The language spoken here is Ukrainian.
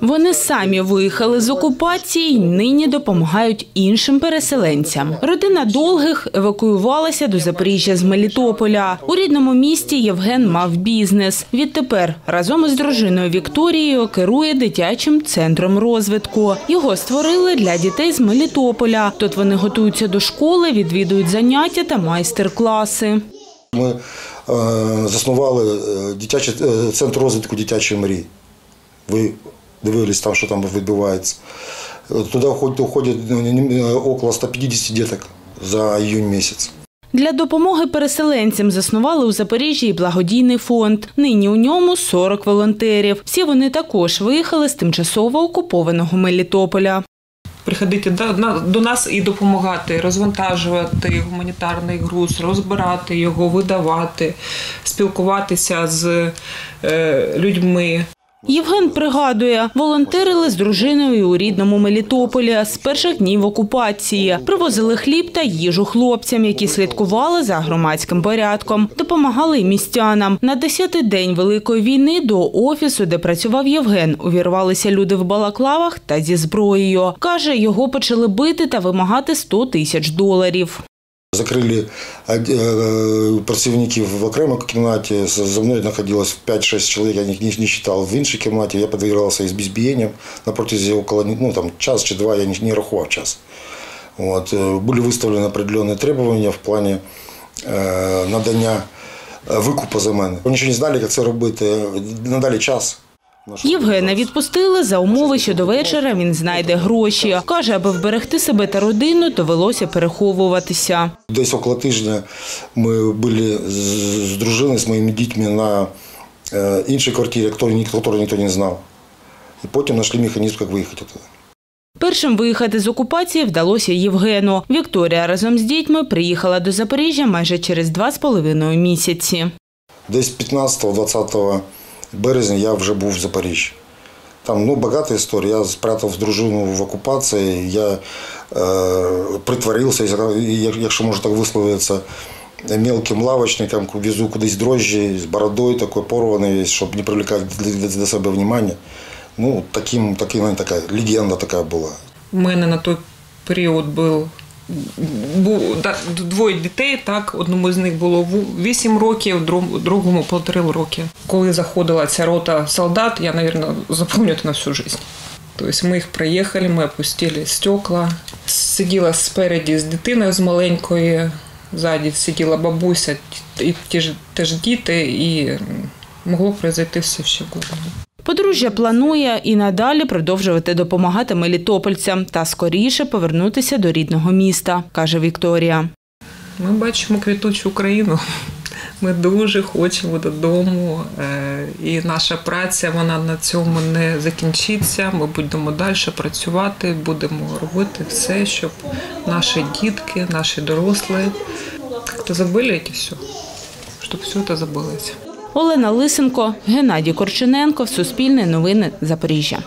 Вони самі виїхали з окупації нині допомагають іншим переселенцям. Родина довгих евакуювалася до Запоріжжя з Мелітополя. У рідному місті Євген мав бізнес. Відтепер разом із дружиною Вікторією керує дитячим центром розвитку. Його створили для дітей з Мелітополя. Тут вони готуються до школи, відвідують заняття та майстер-класи. Ми е, заснували е, дитячий е, центр розвитку дитячої мрії. Ви дивились там, що там відбувається. Туди входить, уходить е, около 150 діток за июнь місяць. Для допомоги переселенцям заснували у Запоріжжі і благодійний фонд. Нині у ньому 40 волонтерів. Всі вони також виїхали з тимчасово окупованого Мелітополя. приходити до, нас і допомагати, розвантажувати гуманітарний груз, розбирати його, видавати, спілкуватися з е, людьми. Євген пригадує, волонтерили з дружиною у рідному Мелітополі з перших днів окупації. Привозили хліб та їжу хлопцям, які слідкували за громадським порядком. Допомагали містянам. На 10-й день Великої війни до офісу, де працював Євген, увірвалися люди в балаклавах та зі зброєю. Каже, його почали бити та вимагати 100 тисяч доларів. Закрили е, працівників в окремій кімнаті. За мною знаходилось 5-6 чоловік, я їх не, читав. В іншій кімнаті я підвергався із збізбієнням на протязі около ну, там, час чи два, я не, рахував час. От, е, були виставлені определенні требування в плані е, надання е, викупу за мене. Вони ще не знали, як це робити. Надали час. Євгена відпустили за умови, що до вечора він знайде гроші. Каже, аби вберегти себе та родину, довелося переховуватися. Десь около тижня ми були з, дружиною, з моїми дітьми на е, іншій квартирі, яку ніхто, ніхто не знав. І потім знайшли механізм, як виїхати туди. Першим виїхати з окупації вдалося Євгену. Вікторія разом з дітьми приїхала до Запоріжжя майже через два з половиною місяці. Десь 15-20 березня я вже був в Запоріжжі. Там ну, багата історія. Я спрятав дружину в окупації, я е, притворився, якщо можна так висловитися, мелким лавочником, везу кудись дрожжі з бородою такою порваний, щоб не привлекати до себе внимання. Ну, таким, таким, така легенда така була. У мене на той період був, двоє дітей, так, одному з них було ву- 8 років, друг- другому полтори роки. Коли заходила ця рота солдат, я, мабуть, запам'ятаю на всю життя. Тобто ми їх приїхали, ми опустили стекла. Сиділа спереді з дитиною з маленької, ззаді сиділа бабуся і ті ж, теж діти, і могло произойти все ще угодно. Подружжя планує і надалі продовжувати допомагати мелітопольцям та скоріше повернутися до рідного міста, каже Вікторія. Ми бачимо квітучу Україну. Ми дуже хочемо додому, е, і наша праця вона на цьому не закінчиться. Ми будемо далі працювати, будемо робити все, щоб наші дітки, наші дорослі як-то забили це все, щоб все це забилося. Олена Лисенко, Геннадій Корчененко, Суспільне новини Запоріжжя.